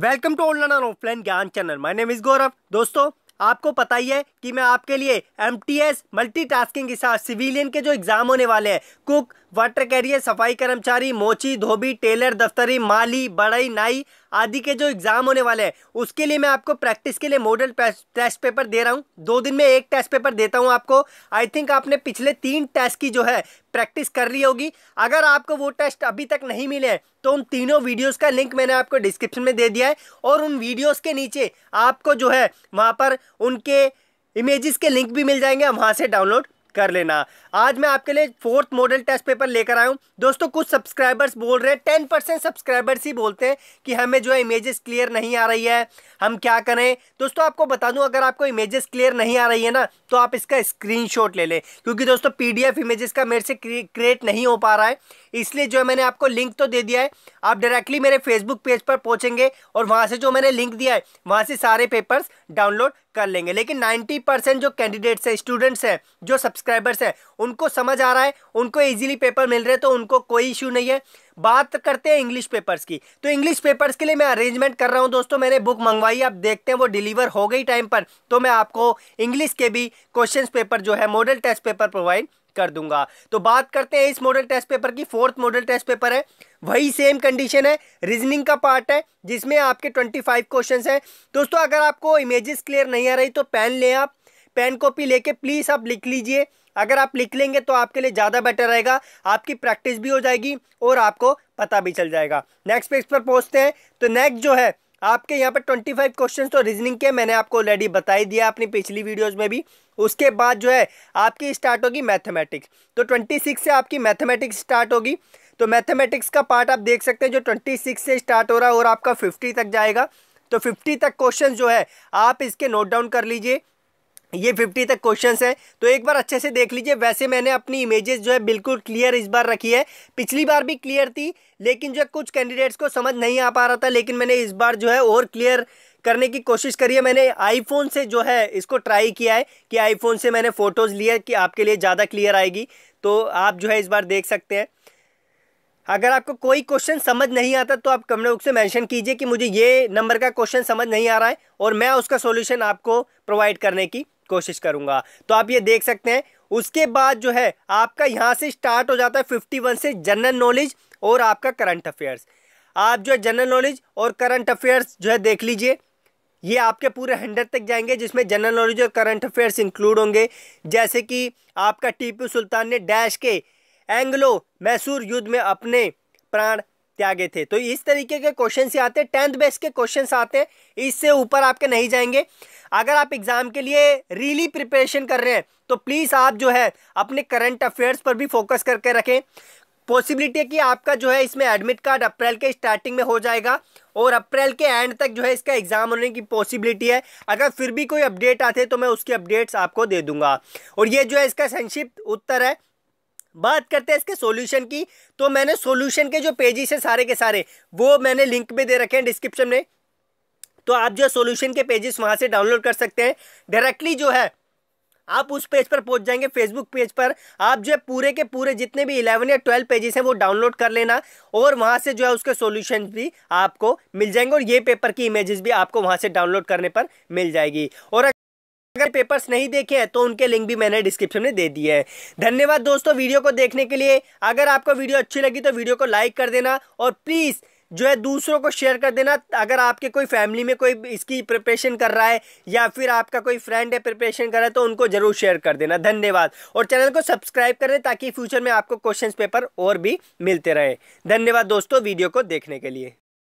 Welcome to online offline Gyan channel. My name is Gaurav दोस्तों, आपको पता ही है कि मैं आपके लिए M T S multi tasking के साथ सिविलियन के जो एग्ज़ाम होने वाले हैं कुक वाटर कैरियर सफ़ाई कर्मचारी, मोची, धोबी टेलर दफ्तरी, माली, बड़ई, नाई आदि के जो एग्ज़ाम होने वाले हैं, उसके लिए मैं आपको प्रैक्टिस के लिए मॉडल टेस्ट पेपर दे रहा हूँ। दो दिन में एक टेस्ट पेपर देता हूँ आपको। आई थिंक आपने पिछले तीन टेस्ट की जो है, प्रैक्टिस कर ली होगी। अगर आपको वो टेस्ट अभी तक नहीं मिले हैं तो उन तीनों वीडियोस का लिंक मैंने आपको डिस्क्रिप्शन में दे दिया है और उन वीडियोस के नीचे आपको जो है, वहाँ पर उनके इमेजेस के लिंक भी मिल जाएँगे। वहाँ से डाउनलोड कर लेना। आज मैं आपके लिए फोर्थ मॉडल टेस्ट पेपर लेकर आया हूँ। दोस्तों, कुछ सब्सक्राइबर्स बोल रहे हैं टेन परसेंट सब्सक्राइबर्स ही बोलते हैं कि हमें जो है इमेजेस क्लियर नहीं आ रही है, हम क्या करें? दोस्तों, आपको बता दूँ, अगर आपको इमेजेस क्लियर नहीं आ रही है ना तो आप इसका स्क्रीनशॉट ले लें, क्योंकि दोस्तों पीडीएफ इमेजेस का मेरे से क्रिएट नहीं हो पा रहा है। इसलिए जो है मैंने आपको लिंक तो दे दिया है, आप डायरेक्टली मेरे फेसबुक पेज पर पहुँचेंगे और वहाँ से जो मैंने लिंक दिया है, वहाँ से सारे पेपर्स डाउनलोड कर लेंगे। लेकिन 90 परसेंट जो कैंडिडेट्स हैं स्टूडेंट्स हैं, जो सब्सक्राइबर्स हैं उनको समझ आ रहा है, उनको इजीली पेपर मिल रहे हैं तो उनको कोई इशू नहीं है। बात करते हैं इंग्लिश पेपर्स की। तो इंग्लिश पेपर्स के लिए मैं अरेंजमेंट कर रहा हूँ दोस्तों, मैंने बुक मंगवाई, आप देखते हैं, वो डिलीवर हो गई टाइम पर। तो मैं आपको इंग्लिश के भी क्वेश्चन पेपर जो है मॉडल टेस्ट पेपर प्रोवाइड कर दूँगा। तो बात करते हैं इस मॉडल टेस्ट पेपर की फोर्थ मॉडल टेस्ट पेपर है। वही सेम कंडीशन है रीजनिंग का पार्ट है, जिसमें आपके 25 क्वेश्चंस हैं। दोस्तों, अगर आपको इमेजेस क्लियर नहीं आ रही तो पेन लें आप। पेन कॉपी लेके प्लीज़ आप लिख लीजिए। अगर आप लिख लेंगे तो आपके लिए ज़्यादा बेटर रहेगा, आपकी प्रैक्टिस भी हो जाएगी और आपको पता भी चल जाएगा। नेक्स्ट पेज पर पहुँचते हैं। तो नेक्स्ट जो है, आपके यहाँ पर ट्वेंटी फाइव क्वेश्चन तो रीजनिंग के मैंने आपको ऑलरेडी बताई दिया अपनी पिछली वीडियोज़ में भी। उसके बाद जो है, आपकी स्टार्ट होगी मैथमेटिक्स तो ट्वेंटी सिक्स से आपकी मैथमेटिक्स स्टार्ट होगी। तो मैथमेटिक्स का पार्ट आप देख सकते हैं, जो ट्वेंटी सिक्स से स्टार्ट हो रहा है और आपका फिफ्टी तक जाएगा। तो फिफ्टी तक क्वेश्चन जो है, आप इसके नोट डाउन कर लीजिए। ये फिफ्टी तक क्वेश्चंस हैं तो एक बार अच्छे से देख लीजिए। वैसे मैंने अपनी इमेजेस जो है बिल्कुल क्लियर इस बार रखी है। पिछली बार भी क्लियर थी, लेकिन जो है कुछ कैंडिडेट्स को समझ नहीं आ पा रहा था, लेकिन मैंने इस बार जो है और क्लियर करने की कोशिश करी है। मैंने आईफोन से जो है इसको ट्राई किया है कि आईफोन से मैंने फ़ोटोज़ लिया कि आपके लिए ज़्यादा क्लियर आएगी। तो आप जो है इस बार देख सकते हैं। अगर आपको कोई क्वेश्चन समझ नहीं आता तो आप कमेंट बॉक्स में मेंशन कीजिए कि मुझे ये नंबर का क्वेश्चन समझ नहीं आ रहा है और मैं उसका सॉल्यूशन आपको प्रोवाइड करने की कोशिश करूँगा। तो आप ये देख सकते हैं, उसके बाद जो है, आपका यहाँ से स्टार्ट हो जाता है फिफ्टी वन से जनरल नॉलेज और आपका करंट अफेयर्स आप जो है जनरल नॉलेज और करंट अफेयर्स जो है देख लीजिए, ये आपके पूरे हंड्रेड तक जाएँगे, जिसमें जनरल नॉलेज और करंट अफेयर्स इंक्लूड होंगे। जैसे कि आपका टीपू सुल्तान ने डैश के एंग्लो मैसूर युद्ध में अपने प्राण त्यागे थे। तो इस तरीके के क्वेश्चन आते हैं टेंथ बेस के क्वेश्चन आते हैं, इससे ऊपर आपके नहीं जाएँगे। अगर आप एग्ज़ाम के लिए रियली प्रिपरेशन कर रहे हैं तो प्लीज़ आप जो है, अपने करंट अफेयर्स पर भी फोकस करके रखें। पॉसिबिलिटी है कि आपका जो है, इसमें एडमिट कार्ड अप्रैल के स्टार्टिंग में हो जाएगा और अप्रैल के एंड तक जो है, इसका एग्ज़ाम होने की पॉसिबिलिटी है। अगर फिर भी कोई अपडेट आते तो मैं उसकी अपडेट्स आपको दे दूँगा। और ये जो है, इसका संक्षिप्त उत्तर है। बात करते हैं इसके सॉल्यूशन की। तो मैंने सॉल्यूशन के जो पेजेस हैं सारे के सारे, वो मैंने लिंक में दे रखे हैं डिस्क्रिप्शन में। तो आप जो सॉल्यूशन के पेजेस वहाँ से डाउनलोड कर सकते हैं। डायरेक्टली जो है, आप उस पेज पर पहुँच जाएँगे फेसबुक पेज पर। आप जो है पूरे के पूरे जितने भी इलेवन या ट्वेल्व पेजेस हैं, वो डाउनलोड कर लेना और वहाँ से जो है उसके सॉल्यूशन भी आपको मिल जाएँगे और ये पेपर की इमेजेस भी आपको वहाँ से डाउनलोड करने पर मिल जाएगी। और अगर पेपर्स नहीं देखे हैं तो उनके लिंक भी मैंने डिस्क्रिप्शन में दे दिए हैं। धन्यवाद दोस्तों वीडियो को देखने के लिए। अगर आपको वीडियो अच्छी लगी तो वीडियो को लाइक कर देना और प्लीज़ जो है दूसरों को शेयर कर देना। अगर आपके कोई फैमिली में कोई इसकी प्रिपरेशन कर रहा है या फिर आपका कोई फ्रेंड है प्रिपरेशन कर रहा है तो उनको ज़रूर शेयर कर देना। धन्यवाद। और चैनल को सब्सक्राइब करें ताकि फ्यूचर में आपको क्वेश्चन पेपर और भी मिलते रहे। धन्यवाद दोस्तों वीडियो को देखने के लिए।